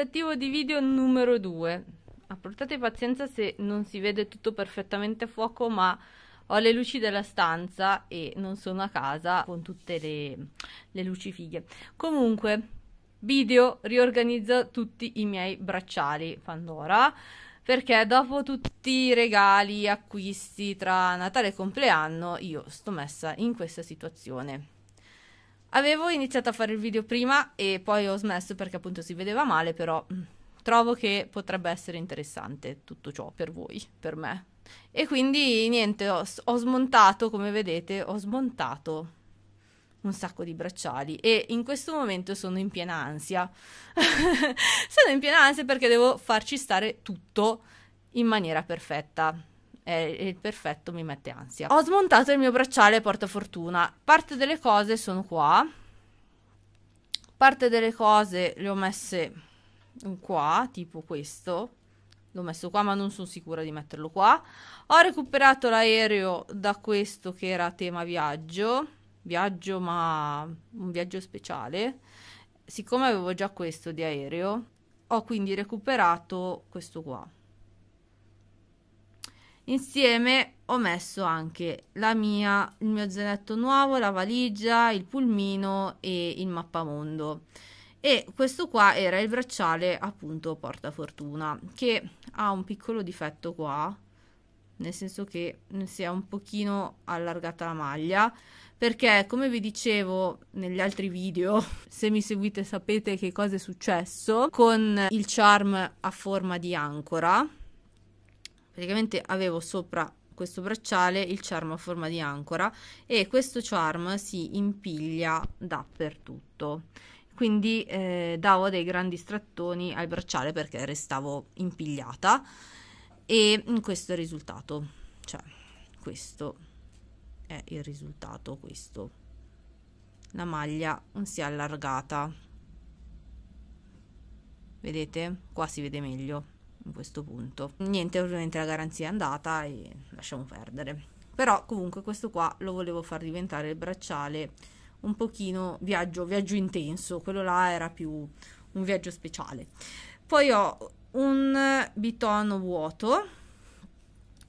tentativo di video numero 2. Apportate pazienza se non si vede tutto perfettamente a fuoco, ma ho le luci della stanza e non sono a casa con tutte le, le luci fighe. Comunque, video riorganizza tutti i miei bracciali Pandora perché dopo tutti i regali, acquisti tra Natale e compleanno, io sto messa in questa situazione. Avevo iniziato a fare il video prima e poi ho smesso perché appunto si vedeva male, però mm, trovo che potrebbe essere interessante tutto ciò per voi, per me. E quindi niente, ho, ho smontato, come vedete, ho smontato un sacco di bracciali e in questo momento sono in piena ansia. sono in piena ansia perché devo farci stare tutto in maniera perfetta e il perfetto mi mette ansia. Ho smontato il mio bracciale portafortuna. Parte delle cose sono qua. Parte delle cose le ho messe qua, tipo questo. L'ho messo qua, ma non sono sicura di metterlo qua. Ho recuperato l'aereo da questo che era tema viaggio. Viaggio, ma un viaggio speciale. Siccome avevo già questo di aereo, ho quindi recuperato questo qua. Insieme ho messo anche la mia, il mio zainetto nuovo, la valigia, il pulmino e il mappamondo. E questo qua era il bracciale appunto portafortuna che ha un piccolo difetto qua, nel senso che si è un pochino allargata la maglia perché come vi dicevo negli altri video se mi seguite sapete che cosa è successo con il charm a forma di ancora praticamente avevo sopra questo bracciale il charm a forma di ancora e questo charm si impiglia dappertutto. Quindi eh, davo dei grandi strattoni al bracciale perché restavo impigliata e questo è il risultato. Cioè questo è il risultato questo. La maglia si è allargata. Vedete? Qua si vede meglio in questo punto. Niente, ovviamente la garanzia è andata e lasciamo perdere. Però comunque questo qua lo volevo far diventare il bracciale un pochino viaggio, viaggio intenso, quello là era più un viaggio speciale. Poi ho un bitono vuoto,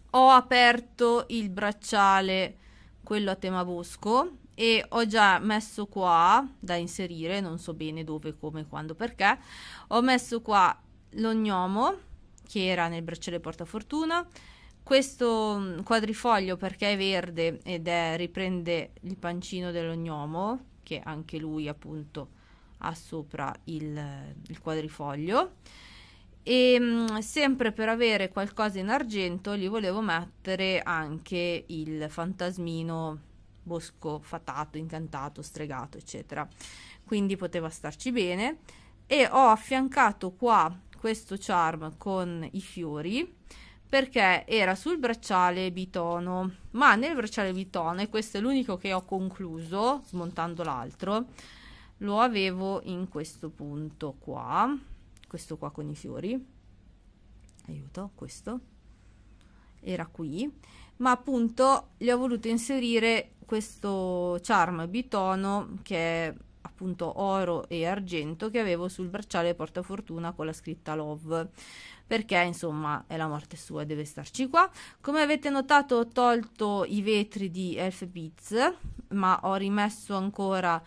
ho aperto il bracciale, quello a tema bosco, e ho già messo qua da inserire, non so bene dove, come, quando, perché, ho messo qua l'ognomo che era nel bracciale portafortuna. Questo mm, quadrifoglio perché è verde ed è, riprende il pancino dell'ognomo, che anche lui appunto ha sopra il, il quadrifoglio. E mm, sempre per avere qualcosa in argento gli volevo mettere anche il fantasmino bosco fatato, incantato, stregato, eccetera. Quindi poteva starci bene. E ho affiancato qua questo charm con i fiori perché era sul bracciale bitono. Ma nel bracciale bitono e questo è l'unico che ho concluso smontando l'altro lo avevo in questo punto qua questo qua con i fiori. Aiuto questo. Era qui. Ma appunto gli ho voluto inserire questo charm bitono che è appunto oro e argento che avevo sul bracciale portafortuna con la scritta love. Perché insomma è la morte sua deve starci qua. Come avete notato ho tolto i vetri di Elf Beats ma ho rimesso ancora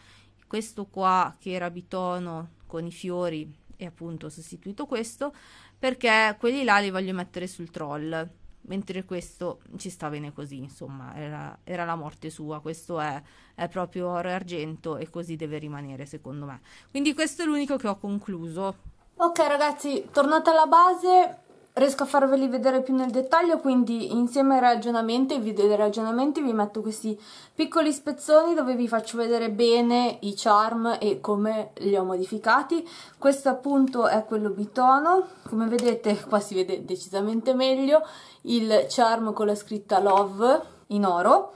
questo qua che era bitono con i fiori e appunto ho sostituito questo perché quelli là li voglio mettere sul troll mentre questo ci sta bene così, insomma, era, era la morte sua, questo è, è, proprio oro e argento e così deve rimanere secondo me. Quindi questo è l'unico che ho concluso. Ok ragazzi, tornata alla base, riesco a farveli vedere più nel dettaglio, quindi insieme ai ragionamenti, ai video dei ragionamenti, vi metto questi piccoli spezzoni dove vi faccio vedere bene i charm e come li ho modificati. Questo appunto è quello bitono, come vedete qua si vede decisamente meglio, il charm con la scritta love in oro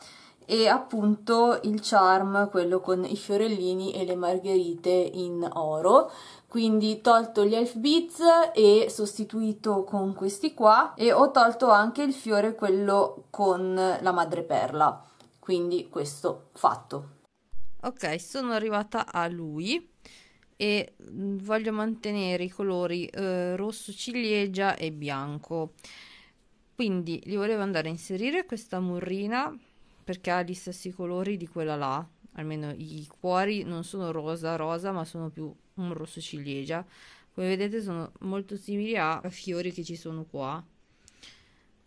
e appunto il charm, quello con i fiorellini e le margherite in oro quindi tolto gli elf beads e sostituito con questi qua e ho tolto anche il fiore quello con la madreperla quindi questo fatto. Ok sono arrivata a lui e mm, voglio mantenere i colori eh, rosso ciliegia e bianco. Quindi gli volevo andare a inserire questa murrina perché ha gli stessi colori di quella là almeno i cuori non sono rosa rosa ma sono più un rosso ciliegia. Come vedete sono molto simili a fiori che ci sono qua.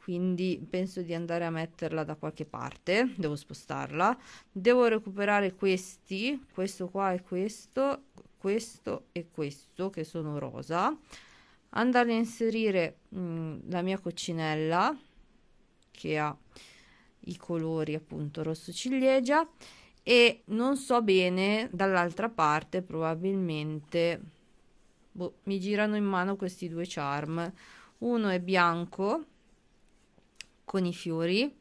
Quindi penso di andare a metterla da qualche parte. Devo spostarla. Devo recuperare questi questo qua e questo questo e questo che sono rosa. Andare a inserire mh, mm, la mia coccinella che ha i colori appunto rosso ciliegia e non so bene dall'altra parte probabilmente boh, mi girano in mano questi due charm. Uno è bianco con i fiori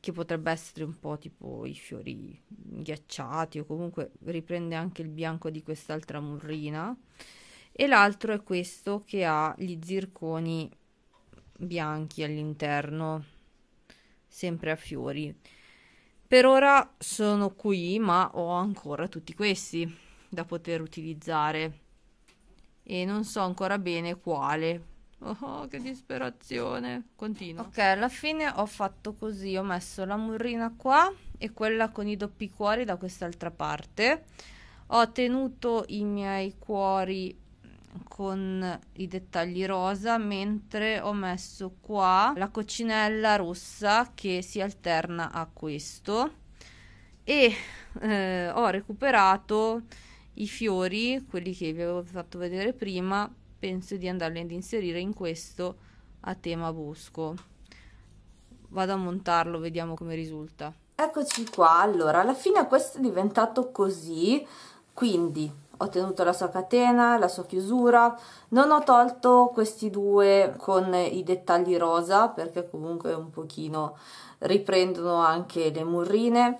che potrebbe essere un po' tipo i fiori ghiacciati o comunque riprende anche il bianco di quest'altra murrina. E l'altro è questo che ha gli zirconi bianchi all'interno sempre a fiori per ora sono qui ma ho ancora tutti questi da poter utilizzare. E non so ancora bene quale. Oh che disperazione. Continua. Ok alla fine ho fatto così. Ho messo la murrina qua e quella con i doppi cuori da quest'altra parte. Ho tenuto i miei cuori con i dettagli rosa mentre ho messo qua la coccinella rossa che si alterna a questo. E eh, ho recuperato i fiori quelli che vi avevo fatto vedere prima. Penso di andarli ad inserire in questo a tema bosco. Vado a montarlo vediamo come risulta. Eccoci qua. Allora alla fine questo è diventato così. Quindi ho tenuto la sua catena, la sua chiusura, non ho tolto questi due con i dettagli rosa perché comunque un pochino riprendono anche le murrine.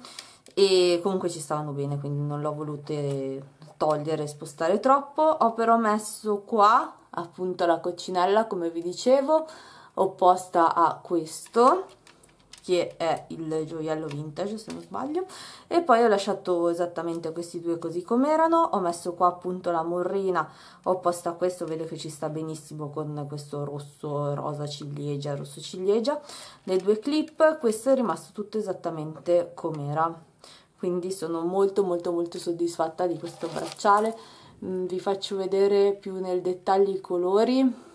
E comunque ci stavano bene quindi non l'ho volute togliere e spostare troppo. Ho però messo qua appunto la coccinella come vi dicevo opposta a questo che è il gioiello vintage se non sbaglio. E poi ho lasciato esattamente questi due così come erano ho messo qua appunto la morrina opposta a questo vedo che ci sta benissimo con questo rosso rosa ciliegia rosso ciliegia le due clip. Questo è rimasto tutto esattamente come era quindi sono molto molto molto soddisfatta di questo bracciale. Mm, vi faccio vedere più nel dettaglio i colori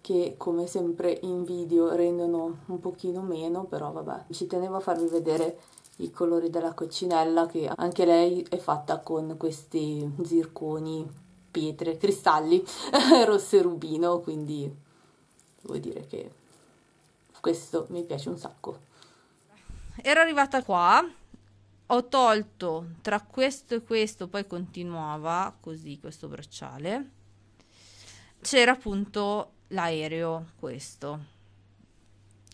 che come sempre in video rendono un pochino meno, però vabbè, ci tenevo a farvi vedere i colori della coccinella che anche lei è fatta con questi zirconi, pietre, cristalli rosse rubino, quindi devo dire che questo mi piace un sacco. Ero arrivata qua, ho tolto tra questo e questo, poi continuava così questo bracciale. C'era appunto l'aereo questo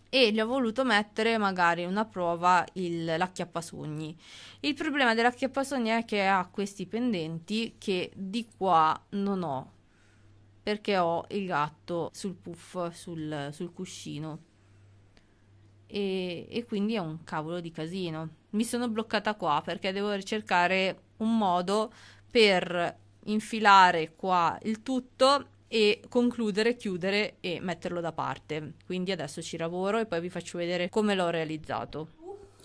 e gli ho voluto mettere magari una prova il, l'acchiappasogni. Il problema dell'acchiappasogni è che ha questi pendenti che di qua non ho perché ho il gatto sul puff, sul, sul cuscino e, e quindi è un cavolo di casino. Mi sono bloccata qua perché devo ricercare un modo per infilare qua il tutto e concludere, chiudere e metterlo da parte. Quindi adesso ci lavoro e poi vi faccio vedere come l'ho realizzato.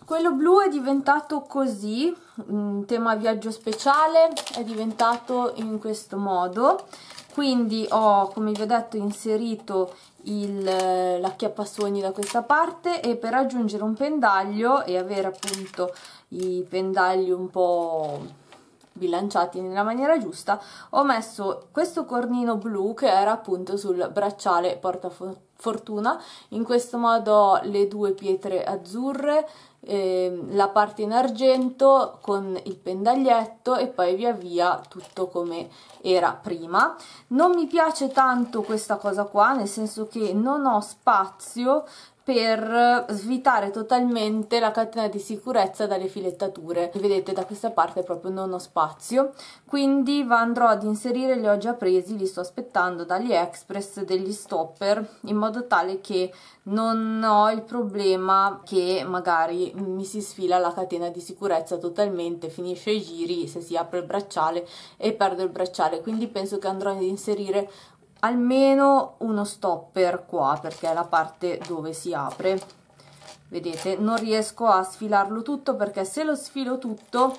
Quello blu è diventato così, un tema viaggio speciale, è diventato in questo modo. Quindi ho, come vi ho detto, inserito l'acchiappasogni da questa parte e per aggiungere un pendaglio e avere appunto i pendagli un po' bilanciati nella maniera giusta, ho messo questo cornino blu che era appunto sul bracciale portafortuna, in questo modo ho le due pietre azzurre, eh, la parte in argento con il pendaglietto e poi via via tutto come era prima. Non mi piace tanto questa cosa qua, nel senso che non ho spazio per svitare totalmente la catena di sicurezza dalle filettature. Vedete da questa parte proprio non ho spazio. Quindi andrò ad inserire li ho già presi li sto aspettando dagli express degli stopper in modo tale che non ho il problema che magari mi si sfila la catena di sicurezza totalmente finisce i giri se si apre il bracciale e perdo il bracciale. Quindi penso che andrò ad inserire almeno uno stopper qua perché è la parte dove si apre. Vedete non riesco a sfilarlo tutto perché se lo sfilo tutto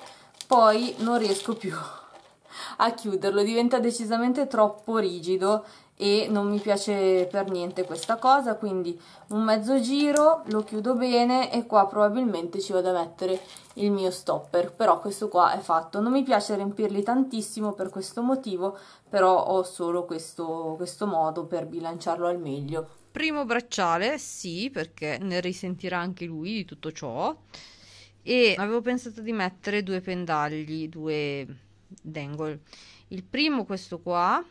poi non riesco più a chiuderlo diventa decisamente troppo rigido e non mi piace per niente questa cosa quindi un mezzo giro lo chiudo bene e qua probabilmente ci vado a mettere il mio stopper. Però questo qua è fatto. Non mi piace riempirli tantissimo per questo motivo però ho solo questo, questo modo per bilanciarlo al meglio. Primo bracciale sì perché ne risentirà anche lui di tutto ciò. E avevo pensato di mettere due pendagli due dangle. Il primo questo qua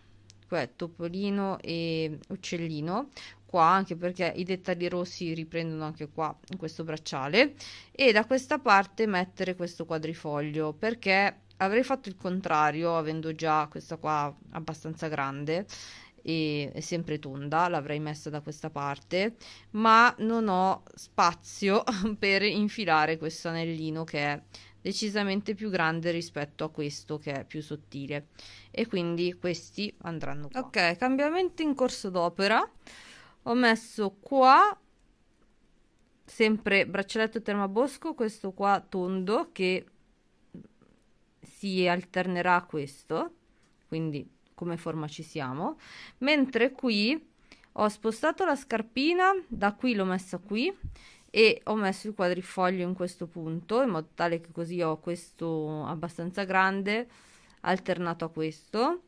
topolino e uccellino qua anche perché i dettagli rossi riprendono anche qua in questo bracciale e da questa parte mettere questo quadrifoglio perché avrei fatto il contrario avendo già questa qua abbastanza grande e sempre tonda l'avrei messa da questa parte ma non ho spazio per infilare questo anellino che è decisamente più grande rispetto a questo che è più sottile e quindi questi andranno qua. Ok, cambiamento in corso d'opera. Ho messo qua sempre braccialetto termabosco, questo qua tondo che si alternerà a questo, quindi come forma ci siamo, mentre qui ho spostato la scarpina, da qui l'ho messa qui e ho messo il quadrifoglio in questo punto in modo tale che così ho questo abbastanza grande alternato a questo.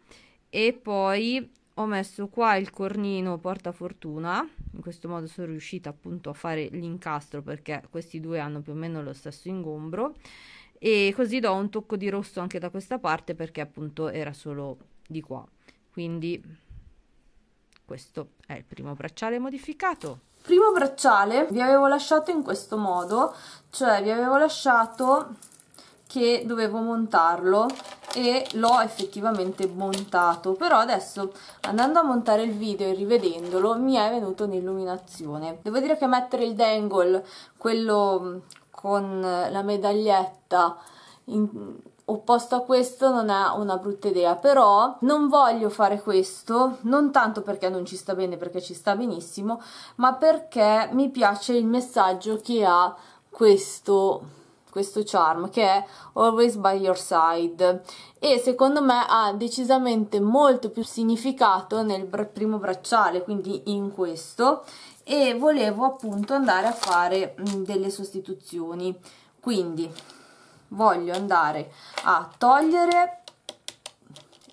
E poi ho messo qua il cornino porta fortuna in questo modo sono riuscita appunto a fare l'incastro perché questi due hanno più o meno lo stesso ingombro. E così do un tocco di rosso anche da questa parte perché appunto era solo di qua. Quindi questo è il primo bracciale modificato primo bracciale vi avevo lasciato in questo modo cioè vi avevo lasciato che dovevo montarlo e l'ho effettivamente montato. Però adesso andando a montare il video e rivedendolo mi è venuto un'illuminazione. Devo dire che mettere il dangle quello con la medaglietta in, opposto a questo non è una brutta idea però non voglio fare questo non tanto perché non ci sta bene perché ci sta benissimo ma perché mi piace il messaggio che ha questo questo charm che è always by your side. E secondo me ha decisamente molto più significato nel br primo bracciale quindi in questo. E volevo appunto andare a fare mh, delle sostituzioni. Quindi voglio andare a togliere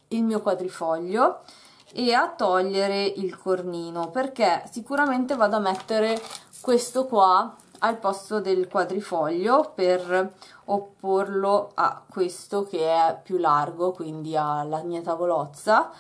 il mio quadrifoglio e a togliere il cornino perché sicuramente vado a mettere questo qua al posto del quadrifoglio per opporlo a questo che è più largo quindi alla mia tavolozza.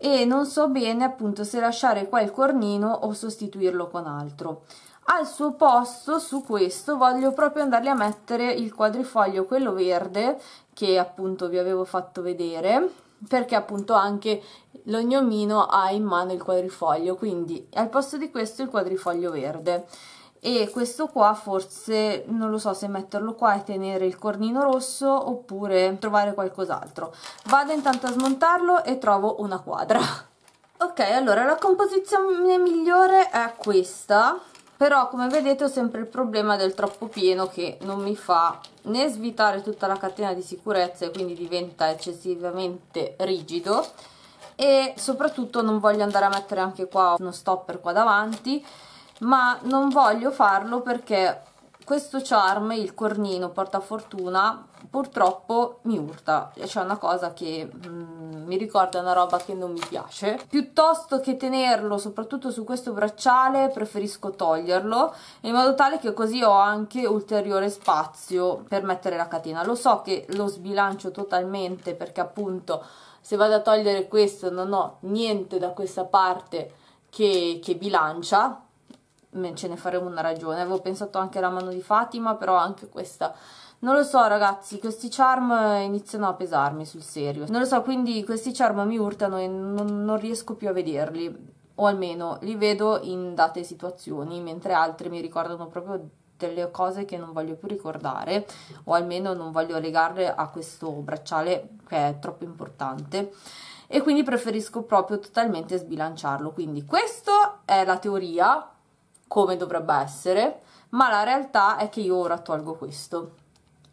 E non so bene appunto se lasciare qua il cornino o sostituirlo con altro al suo posto su questo voglio proprio andargli a mettere il quadrifoglio quello verde che appunto vi avevo fatto vedere perché appunto anche l'ognomino ha in mano il quadrifoglio quindi al posto di questo il quadrifoglio verde. E questo qua forse non lo so se metterlo qua e tenere il cornino rosso oppure trovare qualcos'altro. Vado intanto a smontarlo e trovo una quadra. Ok allora la composizione migliore è questa però come vedete ho sempre il problema del troppo pieno che non mi fa né svitare tutta la catena di sicurezza e quindi diventa eccessivamente rigido. E soprattutto non voglio andare a mettere anche qua uno stopper qua davanti ma non voglio farlo perché questo charm, il cornino porta fortuna, purtroppo mi urta, c'è una cosa che mm, mi ricorda una roba che non mi piace. Piuttosto che tenerlo, soprattutto su questo bracciale, preferisco toglierlo, in modo tale che così ho anche ulteriore spazio per mettere la catena. Lo so che lo sbilancio totalmente perché appunto se vado a togliere questo non ho niente da questa parte che, che bilancia, ce ne faremo una ragione. Avevo pensato anche alla mano di Fatima, però anche questa non lo so ragazzi, questi charm iniziano a pesarmi sul serio. Non lo so, quindi questi charm mi urtano e non, non riesco più a vederli. O almeno li vedo in date situazioni, mentre altri mi ricordano proprio delle cose che non voglio più ricordare o almeno non voglio legarle a questo bracciale che è troppo importante e quindi preferisco proprio totalmente sbilanciarlo quindi questa è la teoria come dovrebbe essere ma la realtà è che io ora tolgo questo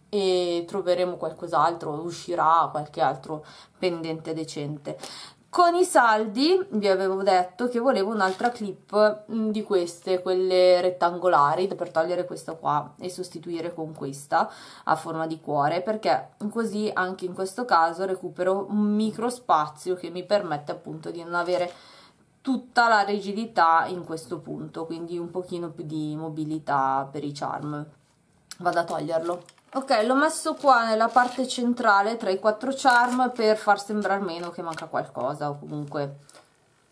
e troveremo qualcos'altro, uscirà qualche altro pendente decente. Con i saldi vi avevo detto che volevo un'altra clip mm, di queste, quelle rettangolari, per togliere questa qua e sostituire con questa a forma di cuore, perché così anche in questo caso recupero un micro spazio che mi permette appunto di non avere tutta la rigidità in questo punto, quindi un pochino più di mobilità per i charm. Vado a toglierlo ok l'ho messo qua nella parte centrale tra i quattro charm per far sembrare meno che manca qualcosa o comunque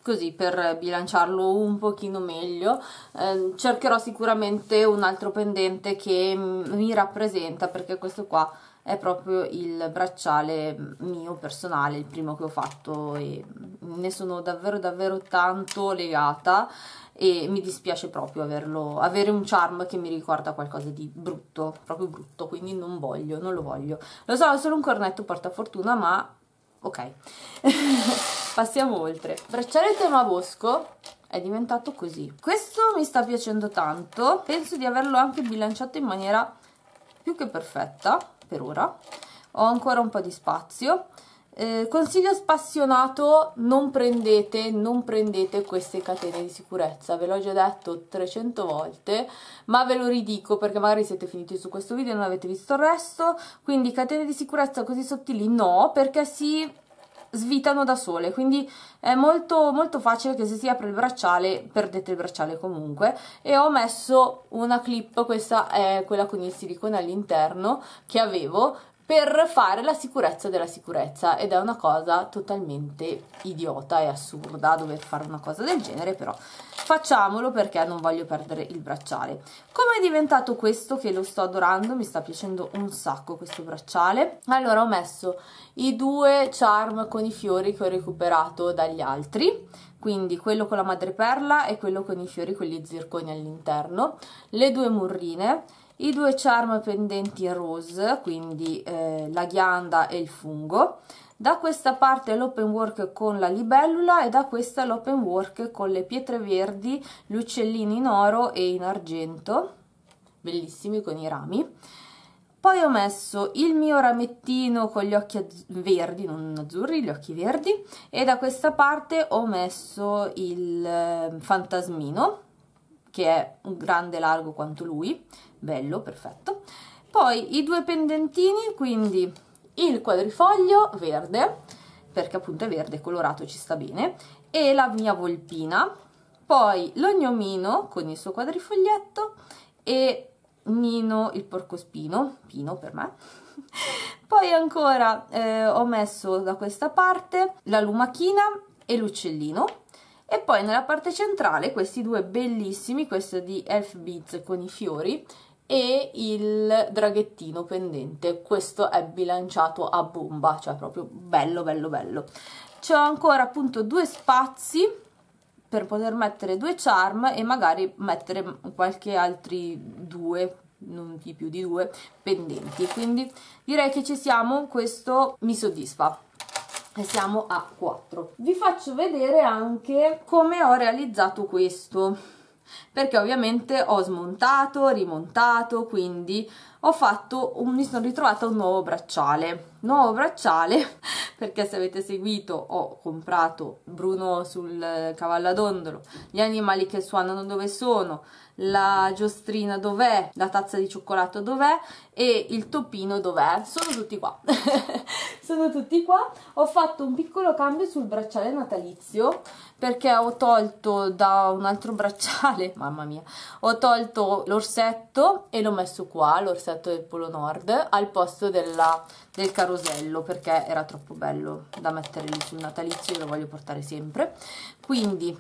così per bilanciarlo un pochino meglio eh, cercherò sicuramente un altro pendente che mi rappresenta perché questo qua è proprio il bracciale mio personale il primo che ho fatto e ne sono davvero davvero tanto legata e mi dispiace proprio averlo, avere un charm che mi ricorda qualcosa di brutto, proprio brutto, quindi non voglio, non lo voglio. Lo so, è solo un cornetto portafortuna, ma ok. Passiamo oltre. Bracciale tema bosco è diventato così. Questo mi sta piacendo tanto, penso di averlo anche bilanciato in maniera più che perfetta per ora. Ho ancora un po' di spazio. Eh, consiglio spassionato, non prendete, non prendete queste catene di sicurezza, ve l'ho già detto 300 volte, ma ve lo ridico perché magari siete finiti su questo video e non avete visto il resto, quindi catene di sicurezza così sottili no, perché si svitano da sole, quindi è molto molto facile che se si apre il bracciale perdete il bracciale comunque e ho messo una clip, questa è quella con il silicone all'interno che avevo per fare la sicurezza della sicurezza ed è una cosa totalmente idiota e assurda dover fare una cosa del genere però facciamolo perché non voglio perdere il bracciale. Come è diventato questo che lo sto adorando? Mi sta piacendo un sacco questo bracciale. Allora ho messo i due charm con i fiori che ho recuperato dagli altri quindi quello con la madreperla e quello con i fiori con gli zirconi all'interno le due murrine i due charm pendenti rose, quindi eh, la ghianda e il fungo, da questa parte l'open work con la libellula e da questa l'open work con le pietre verdi, gli uccellini in oro e in argento, bellissimi con i rami. Poi ho messo il mio ramettino con gli occhi verdi, non azzurri, gli occhi verdi, e da questa parte ho messo il eh, fantasmino, che è un grande largo quanto lui, bello, perfetto. Poi i due pendentini, quindi il quadrifoglio verde, perché appunto è verde, colorato, ci sta bene, e la mia volpina, poi l'ognomino con il suo quadrifoglietto e Nino il porcospino, Pino per me. Poi ancora eh, ho messo da questa parte la lumachina e l'uccellino e poi nella parte centrale questi due bellissimi, questo di Elf Beats con i fiori e il draghettino pendente, questo è bilanciato a bomba, cioè proprio bello bello bello. C'ho ancora appunto due spazi per poter mettere due charm e magari mettere qualche altri due non di più di due pendenti. Quindi direi che ci siamo. Questo mi soddisfa. E siamo a 4 vi faccio vedere anche come ho realizzato questo perché ovviamente ho smontato, rimontato, quindi ho fatto un, mi sono ritrovata un nuovo bracciale nuovo bracciale perché se avete seguito ho comprato Bruno sul cavallo ad ondolo gli animali che suonano dove sono la giostrina dov'è, la tazza di cioccolato dov'è e il topino dov'è, sono tutti qua. Sono tutti qua. Ho fatto un piccolo cambio sul bracciale natalizio perché ho tolto da un altro bracciale mamma mia ho tolto l'orsetto e l'ho messo qua l'orsetto del polo nord al posto della, del carosello perché era troppo bello da mettere lì sul natalizio e lo voglio portare sempre. Quindi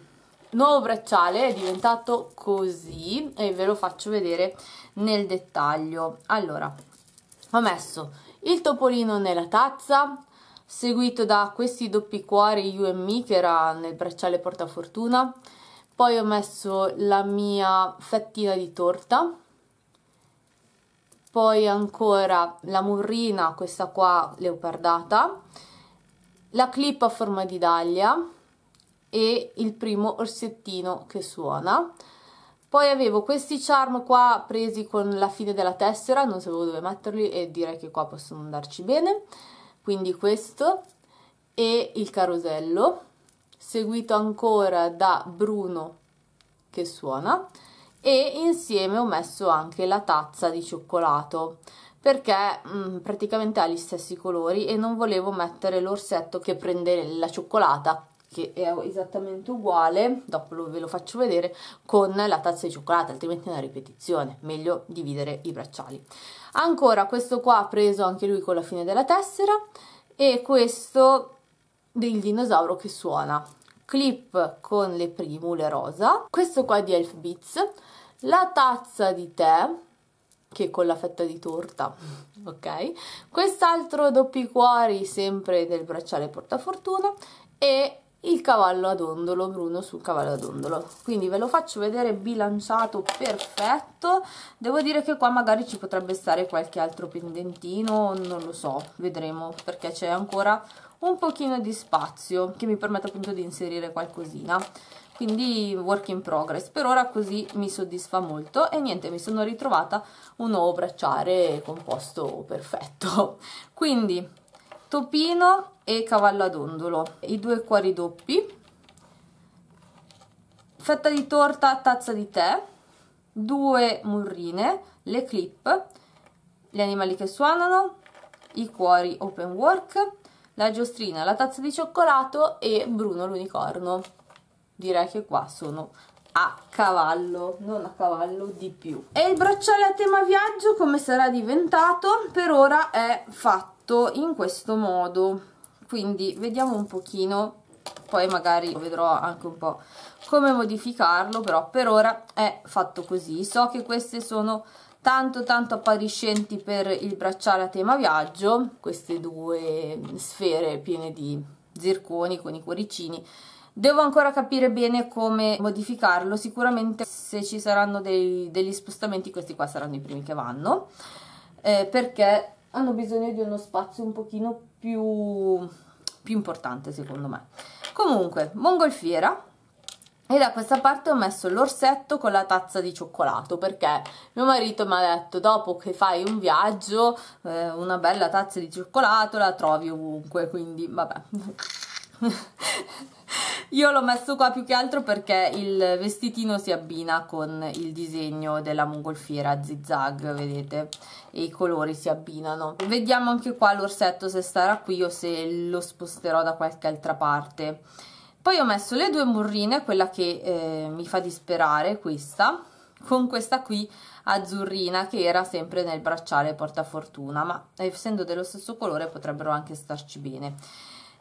nuovo bracciale è diventato così e ve lo faccio vedere nel dettaglio. Allora ho messo il topolino nella tazza seguito da questi doppi cuori me che era nel bracciale portafortuna. Poi ho messo la mia fettina di torta poi ancora la murrina questa qua leopardata la clip a forma di daglia e il primo orsettino che suona. Poi avevo questi charm qua presi con la fine della tessera non sapevo dove metterli e direi che qua possono andarci bene. Quindi questo e il carosello seguito ancora da Bruno che suona e insieme ho messo anche la tazza di cioccolato perché mh, mm, praticamente ha gli stessi colori e non volevo mettere l'orsetto che prende la cioccolata che è esattamente uguale, dopo ve lo faccio vedere, con la tazza di cioccolato, altrimenti è una ripetizione, meglio dividere i bracciali. Ancora questo qua preso anche lui con la fine della tessera e questo del dinosauro che suona. Clip con le primule rosa, questo qua di Elf Beats, la tazza di tè che con la fetta di torta, ok? Quest'altro doppi cuori sempre del bracciale portafortuna e il cavallo ad ondolo, Bruno sul cavallo ad ondolo. Quindi ve lo faccio vedere bilanciato perfetto. Devo dire che qua magari ci potrebbe stare qualche altro pendentino, non lo so, vedremo, perché c'è ancora un pochino di spazio che mi permette appunto di inserire qualcosina. Quindi work in progress. Per ora così mi soddisfa molto e niente mi sono ritrovata un nuovo bracciale composto perfetto. Quindi topino e cavallo ad ondolo i due cuori doppi. Fetta di torta tazza di tè. Due murrine le clip gli animali che suonano i cuori open work la giostrina la tazza di cioccolato e Bruno l'unicorno direi che qua sono a cavallo, non a cavallo di più. E il bracciale a tema viaggio come sarà diventato? Per ora è fatto in questo modo quindi vediamo un pochino poi magari vedrò anche un po' come modificarlo però per ora è fatto così so che queste sono tanto tanto appariscenti per il bracciale a tema viaggio queste due sfere piene di zirconi con i cuoricini. Devo ancora capire bene come modificarlo. Sicuramente se ci saranno dei, degli spostamenti questi qua saranno i primi che vanno eh, perché hanno bisogno di uno spazio un pochino più più importante secondo me. Comunque mongolfiera e da questa parte ho messo l'orsetto con la tazza di cioccolato perché mio marito mi ha detto dopo che fai un viaggio eh, una bella tazza di cioccolato la trovi ovunque quindi vabbè io l'ho messo qua più che altro perché il vestitino si abbina con il disegno della mongolfiera zigzag, vedete? E i colori si abbinano. Vediamo anche qua l'orsetto se starà qui o se lo sposterò da qualche altra parte. Poi ho messo le due murrine, quella che eh, mi fa disperare, questa, con questa qui azzurrina che era sempre nel bracciale portafortuna, ma essendo dello stesso colore potrebbero anche starci bene.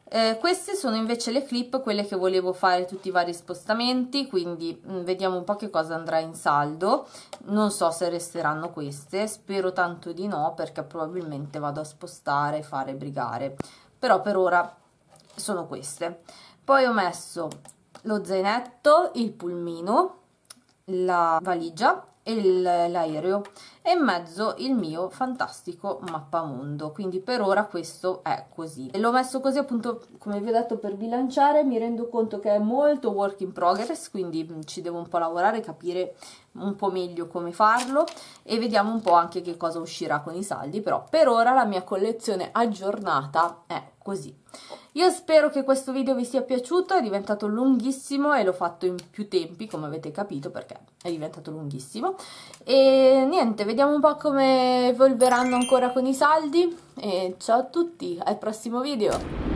Eh, queste sono invece le clip, quelle che volevo fare tutti i vari spostamenti, quindi mh, mm, vediamo un po' che cosa andrà in saldo. Non so se resteranno queste, spero tanto di no perché probabilmente vado a spostare fare brigare, però per ora sono queste. Poi ho messo lo zainetto, il pulmino, la valigia l'aereo e in mezzo il mio fantastico mappamondo. Quindi per ora questo è così. L'ho messo così appunto come vi ho detto per bilanciare. Mi rendo conto che è molto work in progress quindi mm, ci devo un po' lavorare capire un po' meglio come farlo e vediamo un po' anche che cosa uscirà con i saldi però per ora la mia collezione aggiornata è così io spero che questo video vi sia piaciuto, è diventato lunghissimo e l'ho fatto in più tempi, come avete capito, perché è diventato lunghissimo. E niente, vediamo un po' come evolveranno ancora con i saldi. E ciao a tutti, al prossimo video!